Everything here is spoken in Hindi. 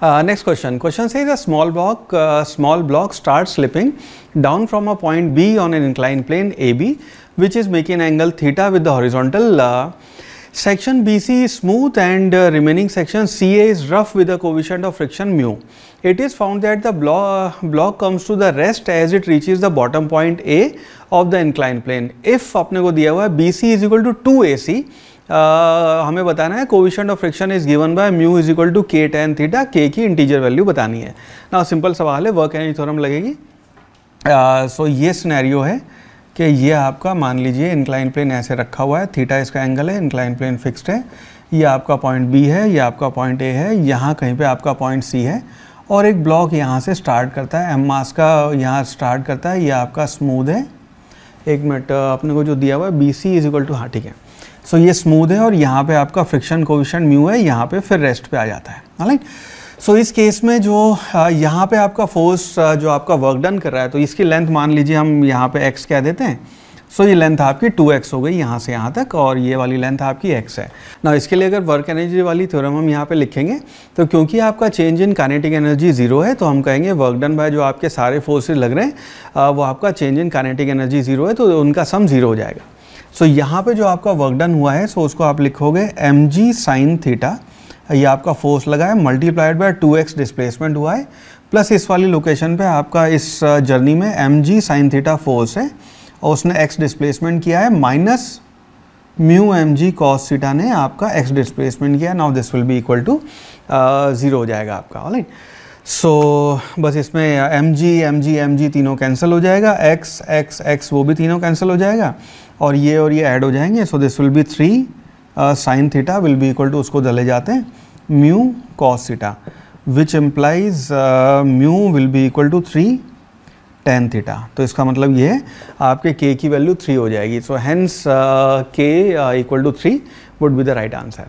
Uh, next question. Question says a small block, uh, small block starts slipping down from a point B on an inclined plane AB, which is making angle theta with the horizontal. Uh, section BC is smooth and uh, remaining section CA is rough with a coefficient of friction mu. It is found that the block, block comes to the rest as it reaches the bottom point A of the inclined plane. If अपने को दिया हुआ है BC is equal to 2AC Uh, हमें बताना है coefficient of friction is given by mu is equal to k tan theta k की इंटीजर वैल्यू बतानी है ना सिंपल सवाल है वर्क एनर्जी थ्योरम लगेगी सो uh, so ये सिनेरियो है कि ये आपका, मान लीजिए इंक्लाइन प्लेन ऐसे रखा हुआ है थीटा इसका एंगल है इंक्लाइन प्लेन फिक्स्ड है, ये आपका पॉइंट बी है, ये आपका पॉइंट ए है, यहाँ कहीं पे आपका पॉइंट सी है, और एक ब्लॉक यहाँ से स्टार्ट करता है एम मास का यहाँ स्टार्ट करता है, ये आपका स्मूद है। एक मिनट, अपने को जो दिया हुआ है B C is equal to हाँ ठीक है। सो ये स्मूद है और यहाँ पे आपका फ्रिक्शन कोविशन म्यू है, यहाँ पे फिर रेस्ट पे आ जाता है राइट सो इस केस में जो यहाँ पे आपका फोर्स जो आपका वर्क डन कर रहा है तो इसकी लेंथ मान लीजिए हम यहाँ पे एक्स कह देते हैं। सो so, ये लेंथ आपकी 2x हो गई यहाँ से यहाँ तक और ये वाली लेंथ आपकी x है। ना इसके लिए अगर वर्क एनर्जी वाली थ्योरम हम यहाँ पे लिखेंगे तो क्योंकि आपका change in kinetic energy zero है तो हम कहेंगे वर्क डन बाय जो आपके सारे फोर्सेज लग रहे हैं वो आपका change in kinetic energy zero है तो उनका सम ज़ीरो हो जाएगा। सो so, यहाँ पर जो आपका वर्क डन हुआ है सो उसको आप लिखोगे एम जी साइन थीटा ये आपका फोर्स लगा है multiplied by two x displacement हुआ है प्लस इस वाली लोकेशन पे आपका इस जर्नी में m g sine theta force है, और उसने एक्स डिस्प्लेसमेंट किया है minus mu m g cos theta ने आपका एक्स डिस्प्लेसमेंट किया now this will be equal to zero हो जाएगा आपका राइट सो बस इसमें m g m g m g तीनों कैंसिल हो जाएगा एक्स एक्स एक्स वो भी तीनों कैंसिल हो जाएगा, और ये और ये ऐड हो जाएँगे so this will be three sine theta will be equal to उसको दले जाते हैं mu cos theta which implies mu will be equal to three tan theta तो इसका मतलब ये है आपके के की वैल्यू थ्री हो जाएगी. So hence k equal to three would be the right answer